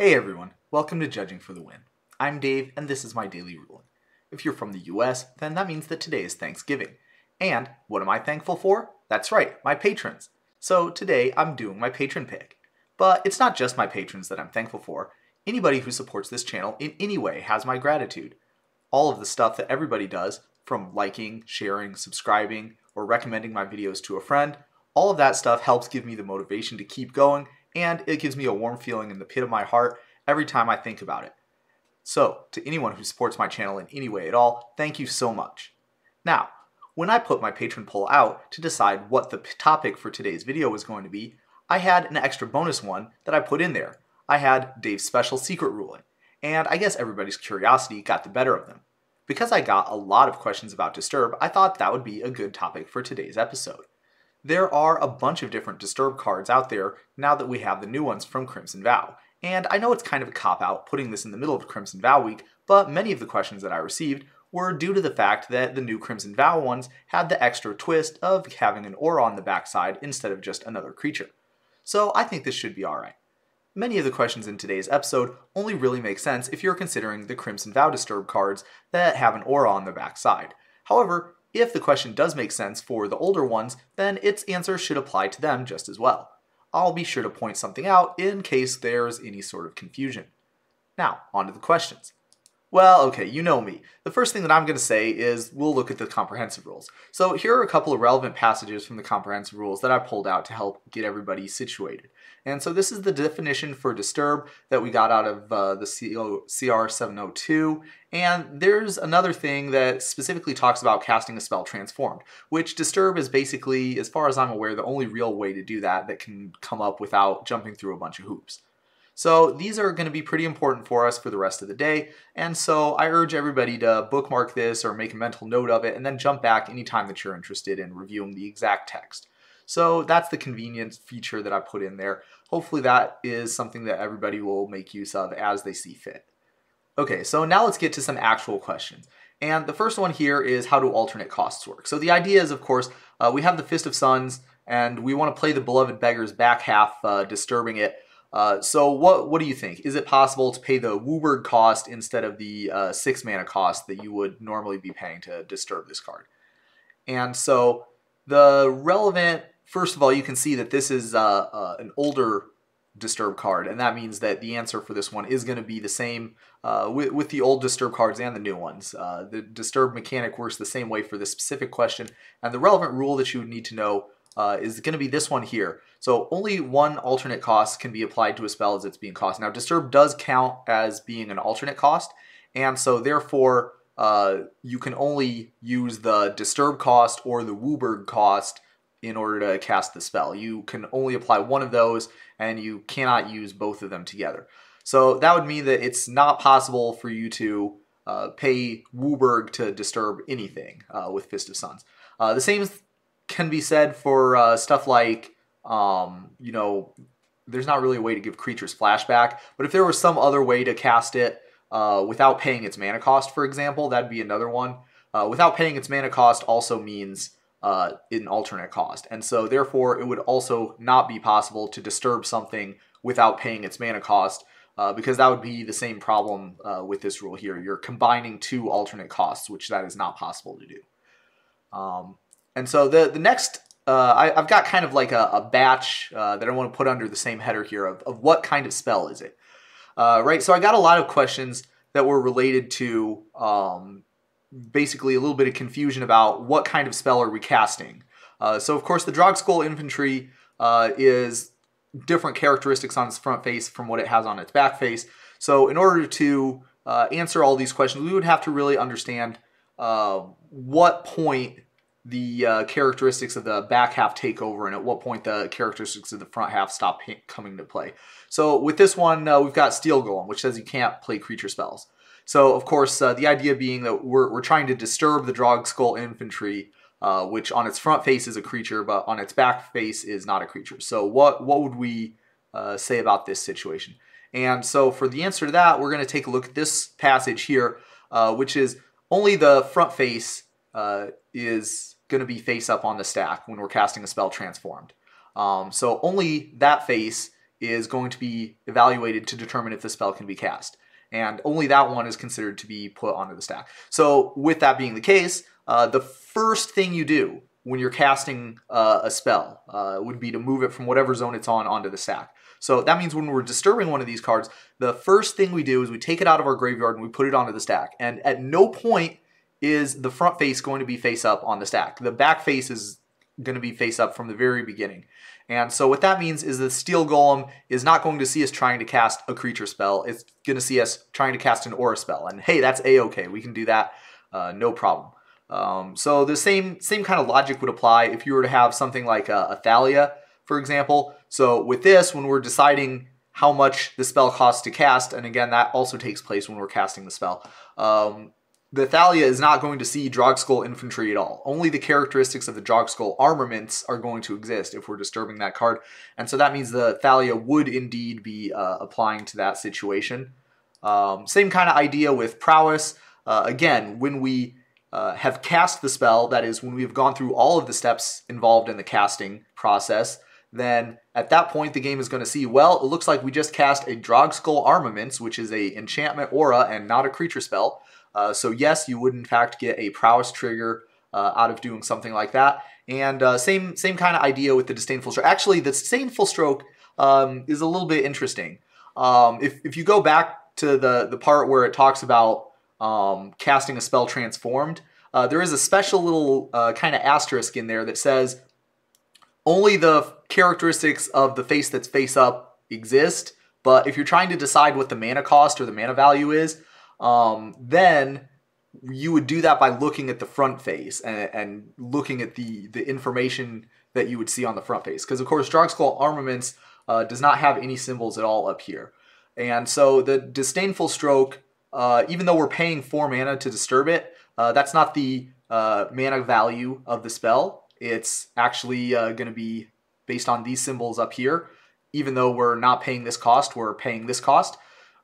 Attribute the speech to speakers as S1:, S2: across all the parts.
S1: Hey everyone, welcome to Judging for the Win. I'm Dave, and this is my daily ruling. If you're from the US, then that means that today is Thanksgiving. And what am I thankful for? That's right, my patrons. So today I'm doing my patron pick. But it's not just my patrons that I'm thankful for. Anybody who supports this channel in any way has my gratitude. All of the stuff that everybody does, from liking, sharing, subscribing, or recommending my videos to a friend, all of that stuff helps give me the motivation to keep going and it gives me a warm feeling in the pit of my heart every time I think about it. So, to anyone who supports my channel in any way at all, thank you so much. Now, when I put my patron poll out to decide what the topic for today's video was going to be, I had an extra bonus one that I put in there. I had Dave's special secret ruling, and I guess everybody's curiosity got the better of them. Because I got a lot of questions about Disturb, I thought that would be a good topic for today's episode. There are a bunch of different Disturb cards out there now that we have the new ones from Crimson Vow. And I know it's kind of a cop out putting this in the middle of Crimson Vow week, but many of the questions that I received were due to the fact that the new Crimson Vow ones had the extra twist of having an aura on the backside instead of just another creature. So I think this should be alright. Many of the questions in today's episode only really make sense if you're considering the Crimson Vow Disturb cards that have an aura on the backside. However, if the question does make sense for the older ones, then its answer should apply to them just as well. I'll be sure to point something out in case there's any sort of confusion. Now, on to the questions. Well, okay, you know me. The first thing that I'm going to say is we'll look at the comprehensive rules. So here are a couple of relevant passages from the comprehensive rules that I pulled out to help get everybody situated. And so this is the definition for disturb that we got out of uh, the CR 702. And there's another thing that specifically talks about casting a spell transformed, which disturb is basically, as far as I'm aware, the only real way to do that that can come up without jumping through a bunch of hoops. So these are going to be pretty important for us for the rest of the day, and so I urge everybody to bookmark this or make a mental note of it and then jump back anytime that you're interested in reviewing the exact text. So that's the convenience feature that I put in there. Hopefully that is something that everybody will make use of as they see fit. Okay, so now let's get to some actual questions. And the first one here is how do alternate costs work? So the idea is, of course, uh, we have the Fist of Suns, and we want to play the Beloved Beggar's back half, uh, disturbing it uh, so what what do you think? Is it possible to pay the WUBRG cost instead of the uh, six mana cost that you would normally be paying to disturb this card? And so the relevant, first of all, you can see that this is uh, uh an older disturb card, and that means that the answer for this one is going to be the same uh, with, with the old disturb cards and the new ones. the disturb mechanic works the same way for this specific question, and the relevant rule that you would need to know uh, is going to be this one here. So only one alternate cost can be applied to a spell as it's being cost. Now Disturb does count as being an alternate cost, and so therefore uh, you can only use the Disturb cost or the WUBRG cost in order to cast the spell. You can only apply one of those, and you cannot use both of them together. So that would mean that it's not possible for you to uh, pay WUBRG to disturb anything uh, with Fist of Suns. Uh, the same can be said for uh, stuff like, um, you know, there's not really a way to give creatures flashback, but if there was some other way to cast it uh, without paying its mana cost, for example, that'd be another one. Uh, without paying its mana cost also means uh, an alternate cost, and so therefore it would also not be possible to disturb something without paying its mana cost. Uh, because that would be the same problem uh, with this rule here. You're combining two alternate costs, which that is not possible to do. Um, and so the, the next, uh, I, have got kind of like a, a batch uh, that I want to put under the same header here of, of what kind of spell is it. Uh, right, so I got a lot of questions that were related to um, basically a little bit of confusion about what kind of spell are we casting. Uh, so of course the Drogskol Infantry uh, is different characteristics on its front face from what it has on its back face. So in order to uh, answer all these questions, we would have to really understand what point the uh, characteristics of the back half take over and at what point the characteristics of the front half stop coming to play. So with this one, uh, we've got Steel Golem, which says you can't play creature spells. So of course, uh, the idea being that we're, we're trying to disturb the Drogskol Infantry, uh, which on its front face is a creature, but on its back face is not a creature. So what, what would we uh, say about this situation? And so for the answer to that, we're going to take a look at this passage here, uh, which is only the front face is going to be face up on the stack when we're casting a spell transformed. Um, so only that face is going to be evaluated to determine if the spell can be cast. And only that one is considered to be put onto the stack. So with that being the case, uh, the first thing you do when you're casting uh, a spell uh, would be to move it from whatever zone it's on onto the stack. So that means when we're disturbing one of these cards, the first thing we do is we take it out of our graveyard and we put it onto the stack. And at no point is the front face going to be face up on the stack. The back face is going to be face up from the very beginning. And so what that means is the Steel Golem is not going to see us trying to cast a creature spell. It's going to see us trying to cast an aura spell. And hey, that's a-okay. We can do that, uh, no problem. Um, so the same same kind of logic would apply if you were to have something like a, a Thalia, for example. So with this, when we're deciding how much the spell costs to cast, and again, that also takes place when we're casting the spell, um, the Thalia is not going to see Drogskol infantry at all. Only the characteristics of the Drogskol armaments are going to exist if we're disturbing that card. And so that means the Thalia would indeed be uh, applying to that situation. Um, same kind of idea with Prowess. Uh, again, when we uh, have cast the spell, that is, when we have gone through all of the steps involved in the casting process, then at that point the game is going to see, well, it looks like we just cast a Drogskol Armaments, which is a enchantment aura and not a creature spell. Uh, so yes, you would in fact get a prowess trigger uh, out of doing something like that. And uh, same same kind of idea with the disdainful stroke. Actually, the disdainful stroke um, is a little bit interesting. Um, if, if you go back to the, the part where it talks about um, casting a spell transformed, uh, there is a special little uh, kind of asterisk in there that says only the characteristics of the face that's face up exist. But if you're trying to decide what the mana cost or the mana value is, um, then you would do that by looking at the front face and, and looking at the, the information that you would see on the front face. Because, of course, Drogskol Armaments uh, does not have any symbols at all up here. And so the Disdainful Stroke, uh, even though we're paying 4 mana to disturb it, uh, that's not the uh, mana value of the spell. It's actually uh, going to be based on these symbols up here. Even though we're not paying this cost, we're paying this cost.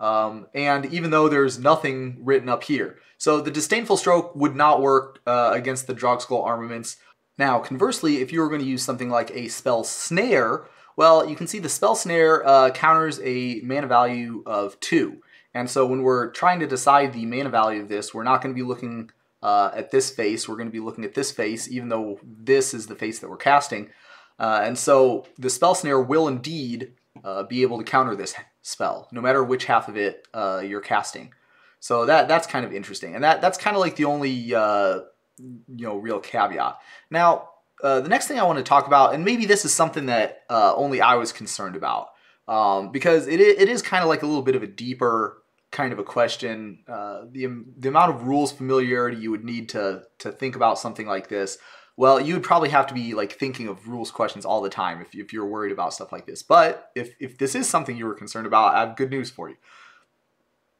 S1: Um, and even though there's nothing written up here. So the Disdainful Stroke would not work uh, against the Drogskol armaments. Now, conversely, if you were going to use something like a Spell Snare, well, you can see the Spell Snare uh, counters a mana value of 2. And so when we're trying to decide the mana value of this, we're not going to be looking uh, at this face, we're going to be looking at this face, even though this is the face that we're casting. Uh, and so the Spell Snare will indeed uh, be able to counter this spell, no matter which half of it uh, you're casting. So that that's kind of interesting, and that that's kind of like the only uh, you know real caveat. Now, uh, the next thing I want to talk about, and maybe this is something that uh, only I was concerned about, um, because it it is kind of like a little bit of a deeper kind of a question. Uh, the the amount of rules familiarity you would need to to think about something like this well, you would probably have to be like thinking of rules questions all the time if, if you're worried about stuff like this. But if, if this is something you were concerned about, I have good news for you.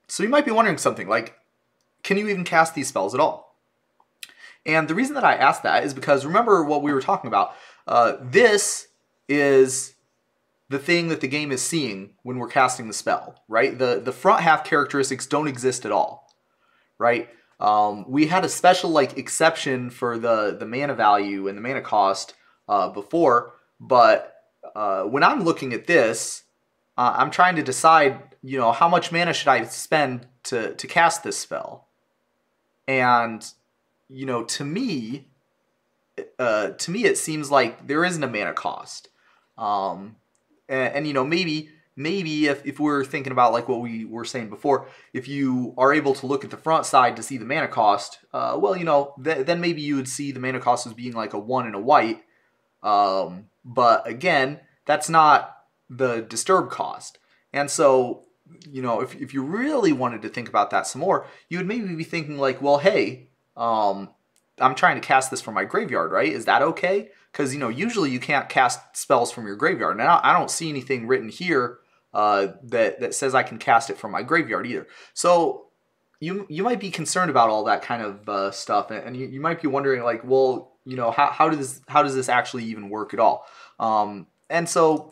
S1: So you might be wondering something like, can you even cast these spells at all? And the reason that I asked that is because remember what we were talking about. Uh, this is the thing that the game is seeing when we're casting the spell, right? The, the front half characteristics don't exist at all, right? Um, we had a special like exception for the the mana value and the mana cost uh, before, but uh, when I'm looking at this, uh, I'm trying to decide, you know, how much mana should I spend to to cast this spell, and you know, to me, uh, to me, it seems like there isn't a mana cost, um, and, and you know, maybe maybe if, if we're thinking about like what we were saying before, if you are able to look at the front side to see the mana cost, uh, well, you know, th- then maybe you would see the mana cost as being like a one and a white. Um, but again, that's not the disturb cost. And so, you know, if, if you really wanted to think about that some more, you would maybe be thinking like, well, hey, um, I'm trying to cast this from my graveyard, right? Is that okay? Because, you know, usually you can't cast spells from your graveyard. Now, I don't see anything written here uh, that that says I can cast it from my graveyard either. So you you might be concerned about all that kind of uh, stuff, and you, you might be wondering like, well, you know, how, how does how does this actually even work at all? Um, and so,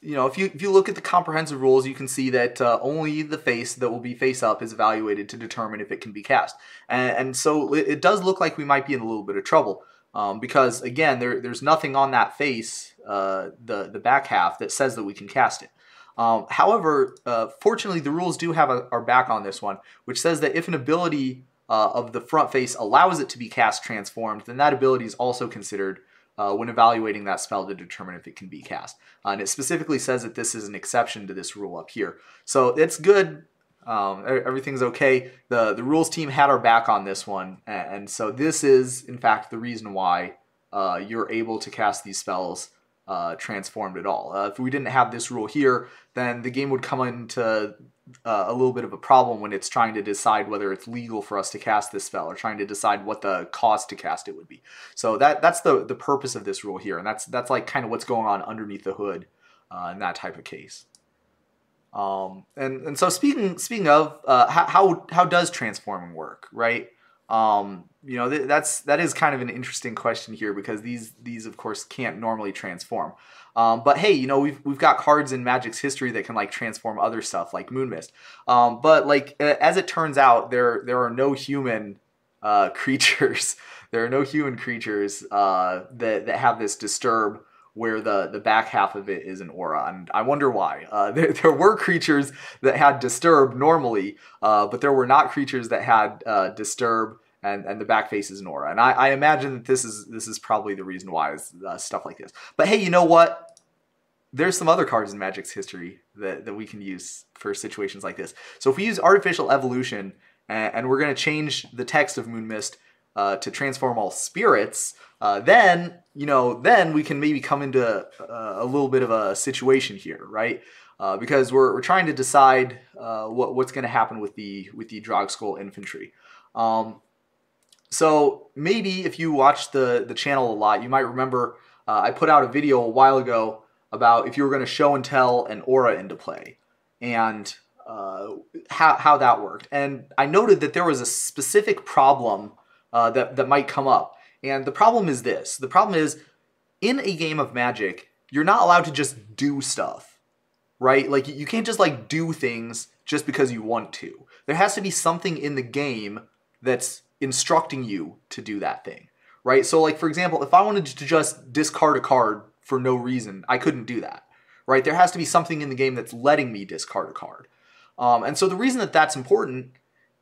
S1: you know, if you if you look at the comprehensive rules, you can see that uh, only the face that will be face up is evaluated to determine if it can be cast, and, and so it, it does look like we might be in a little bit of trouble. Um, because again, there, there's nothing on that face, uh, the the back half, that says that we can cast it. Um, however, uh, fortunately, the rules do have a, our back on this one, which says that if an ability uh, of the front face allows it to be cast transformed, then that ability is also considered uh, when evaluating that spell to determine if it can be cast. Uh, and it specifically says that this is an exception to this rule up here. So it's good. Um, everything's okay. The the rules team had our back on this one, and so this is in fact the reason why uh, you're able to cast these spells uh, transformed at all. Uh, if we didn't have this rule here, then the game would come into uh, a little bit of a problem when it's trying to decide whether it's legal for us to cast this spell or trying to decide what the cost to cast it would be. So that that's the the purpose of this rule here, and that's that's like kind of what's going on underneath the hood uh, in that type of case. Um, and and so speaking speaking of uh, how how does transforming work, right? Um, you know, th- that's that is kind of an interesting question here because these these of course can't normally transform. Um, but hey, you know, we've we've got cards in Magic's history that can like transform other stuff like Moonmist. Um, but like as it turns out, there there are no human uh, creatures. there are no human creatures uh, that that have this disturb where the the back half of it is an aura, and I wonder why. Uh, there, there were creatures that had disturb normally, uh, but there were not creatures that had uh, disturb and, and the back face is an aura. And I, I imagine that this is this is probably the reason why is uh, stuff like this. But hey, you know what? There's some other cards in Magic's history that, that we can use for situations like this. So if we use Artificial Evolution and, and we're going to change the text of Moonmist uh, to transform all spirits, uh, then you know then we can maybe come into a, a little bit of a situation here, right? Uh, because we're, we're trying to decide uh, what, what's going to happen with the with the Drogskol infantry. Um, so maybe if you watch the the channel a lot, you might remember uh, I put out a video a while ago about if you were going to show and tell an aura into play and uh, how, how that worked. And I noted that there was a specific problem uh, that, that might come up. And the problem is this. The problem is in a game of Magic, you're not allowed to just do stuff, right? Like you can't just like do things just because you want to. There has to be something in the game that's instructing you to do that thing, right? So like for example, if I wanted to just discard a card for no reason, I couldn't do that, right? There has to be something in the game that's letting me discard a card. Um, and so the reason that that's important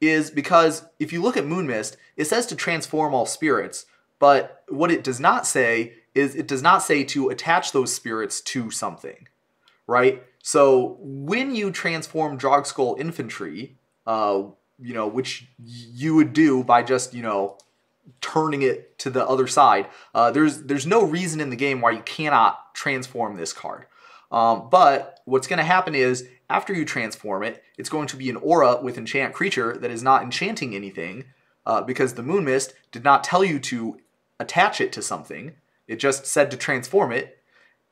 S1: is because if you look at Moonmist, it says to transform all spirits, but what it does not say is it does not say to attach those spirits to something, right? So when you transform Drogskol Infantry, uh, you know, which you would do by just, you know, turning it to the other side. Uh, there's there's no reason in the game why you cannot transform this card. Um, but what's going to happen is after you transform it, it's going to be an aura with enchant creature that is not enchanting anything uh, because the Moonmist did not tell you to attach it to something. It just said to transform it.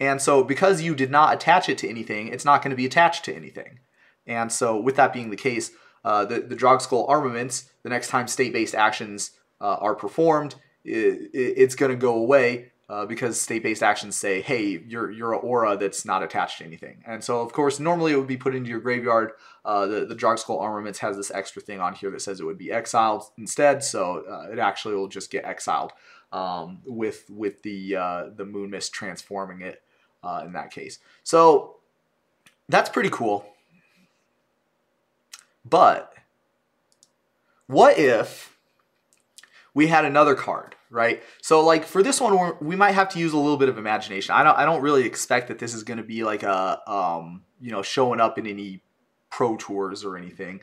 S1: And so because you did not attach it to anything, it's not going to be attached to anything. And so with that being the case, uh, the, the Drogskol armaments, the next time state-based actions uh, are performed, it, it's going to go away uh, because state-based actions say, hey, you're, you're an aura that's not attached to anything. And so, of course, normally it would be put into your graveyard. Uh, the, the Drogskol armaments has this extra thing on here that says it would be exiled instead, so uh, it actually will just get exiled um, with, with the, uh, the Moonmist transforming it in that case. So that's pretty cool. But what if we had another card, right? So like for this one, we might have to use a little bit of imagination. I don't, I don't really expect that this is going to be like a, um, you know, showing up in any pro tours or anything.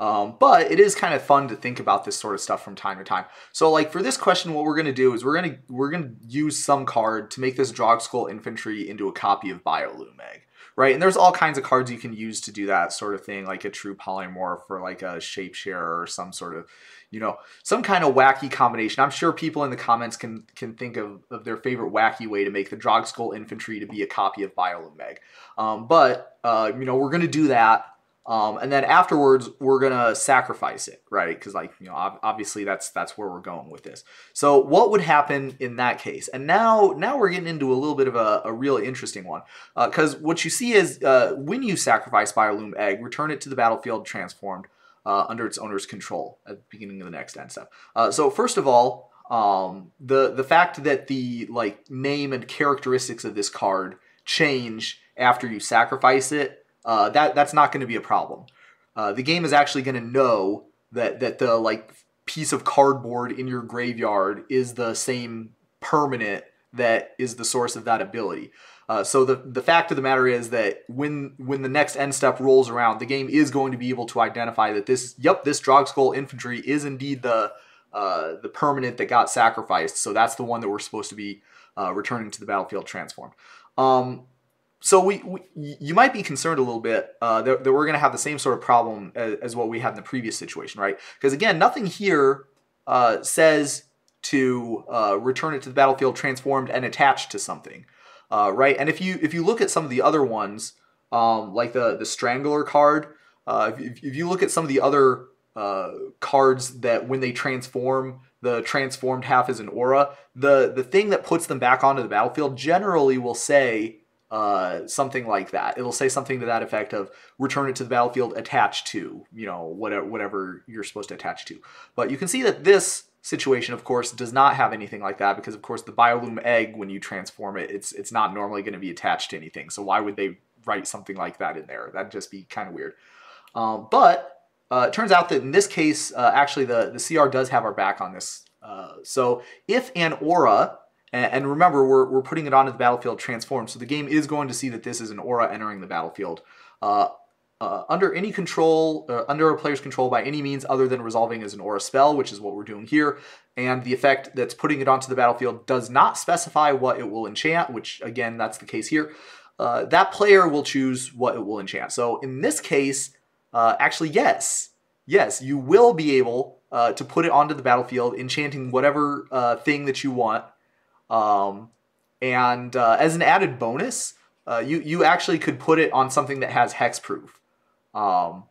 S1: Um, but it is kind of fun to think about this sort of stuff from time to time. So like for this question, what we're going to do is we're going to we're going to use some card to make this Drogskol infantry into a copy of Biolume Egg right? And there's all kinds of cards you can use to do that sort of thing, like a true polymorph or like a Shapesharer or some sort of, you know, some kind of wacky combination. I'm sure people in the comments can can think of, of their favorite wacky way to make the Drogskol infantry to be a copy of Biolume Egg. Um, but, uh, you know, we're going to do that um, and then afterwards, we're gonna sacrifice it, right? Because like you know, obviously that's that's where we're going with this. So what would happen in that case? And now now we're getting into a little bit of a, a really interesting one, because uh, what you see is uh, when you sacrifice Biolume Egg, return it to the battlefield transformed uh, under its owner's control at the beginning of the next end step. Uh, so first of all, um, the the fact that the like name and characteristics of this card change after you sacrifice it uh, that that's not going to be a problem. Uh, the game is actually going to know that that the like piece of cardboard in your graveyard is the same permanent that is the source of that ability. Uh, so the the fact of the matter is that when when the next end step rolls around, the game is going to be able to identify that this yep this Drogskol infantry is indeed the uh, the permanent that got sacrificed. So that's the one that we're supposed to be uh, returning to the battlefield transformed. Um, so we, we, you might be concerned a little bit uh, that, that, we're going to have the same sort of problem as, as, what we had in the previous situation, right? Because again, nothing here uh, says to uh, return it to the battlefield transformed and attached to something, uh, right? And if you if you look at some of the other ones, um, like the the Strangler card, uh, if, if, you look at some of the other uh, cards that when they transform, the transformed half is an aura. The the thing that puts them back onto the battlefield generally will say uh, something like that. It'll say something to that effect of return it to the battlefield attached to, you know, whatever, whatever you're supposed to attach to. But you can see that this situation, of course, does not have anything like that because, of course, the Biolume egg, when you transform it, it's it's not normally going to be attached to anything. So why would they write something like that in there? That'd just be kind of weird. Um, but uh, it turns out that in this case, uh, actually, the, the CR does have our back on this. Uh, so if an aura and, remember, we're, we're putting it onto the battlefield transformed, so the game is going to see that this is an aura entering the battlefield. Uh, under any control, uh, under a player's control by any means other than resolving as an aura spell, which is what we're doing here, and the effect that's putting it onto the battlefield does not specify what it will enchant, which again, that's the case here. Uh, that player will choose what it will enchant. So in this case, uh, actually, yes, yes, you will be able uh, to put it onto the battlefield, enchanting whatever uh, thing that you want. Um, and as an added bonus, you you actually could put it on something that has hexproof, um,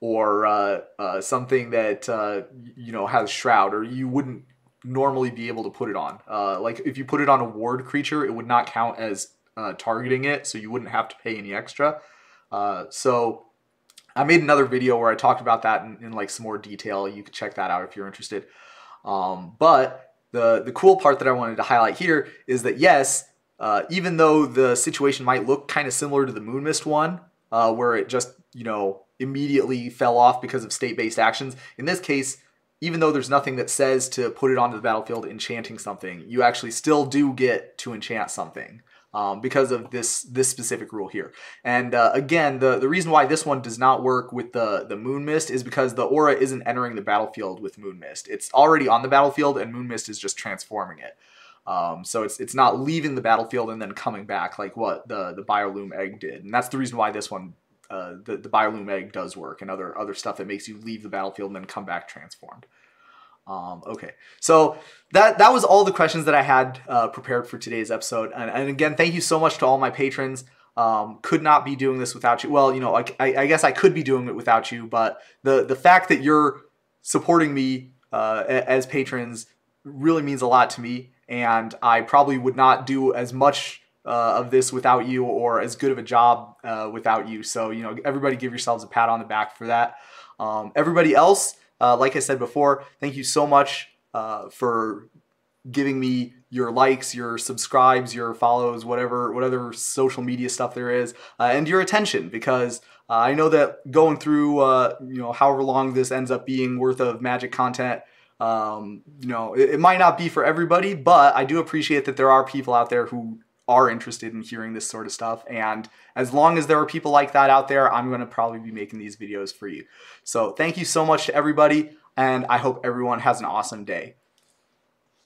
S1: or uh, uh something that uh, you know has shroud, or you wouldn't normally be able to put it on. Uh, like if you put it on a ward creature, it would not count as targeting it, so you wouldn't have to pay any extra. so I made another video where I talked about that in, in, like some more detail. You could check that out if you're interested. Um, but the, the cool part that I wanted to highlight here is that yes, uh, even though the situation might look kind of similar to the Moonmist one, uh, where it just, you know, immediately fell off because of state-based actions, in this case, even though there's nothing that says to put it onto the battlefield enchanting something, you actually still do get to enchant something um, because of this this specific rule here. And uh, again, the, the reason why this one does not work with the, the Moonmist is because the aura isn't entering the battlefield with Moonmist. It's already on the battlefield and Moonmist is just transforming it. Um, so it's it's not leaving the battlefield and then coming back like what the, the Biolume egg did. And that's the reason why this one, uh, the, the Biolume egg does work and other, other stuff that makes you leave the battlefield and then come back transformed. Um, okay, so that that was all the questions that I had uh, prepared for today's episode. And, and, again, thank you so much to all my patrons. Um, could not be doing this without you. Well, you know, I, I, guess I could be doing it without you, but the the fact that you're supporting me uh, as patrons really means a lot to me. And I probably would not do as much uh, of this without you or as good of a job uh, without you. So, you know, everybody give yourselves a pat on the back for that. Um, everybody else, uh, like I said before, thank you so much uh, for giving me your likes, your subscribes, your follows, whatever whatever social media stuff there is, uh, and your attention because uh, I know that going through you know however long this ends up being worth of magic content. Um, you know, it, it might not be for everybody, but I do appreciate that there are people out there who are interested in hearing this sort of stuff. And as long as there are people like that out there, I'm going to probably be making these videos for you. So thank you so much to everybody, and I hope everyone has an awesome day.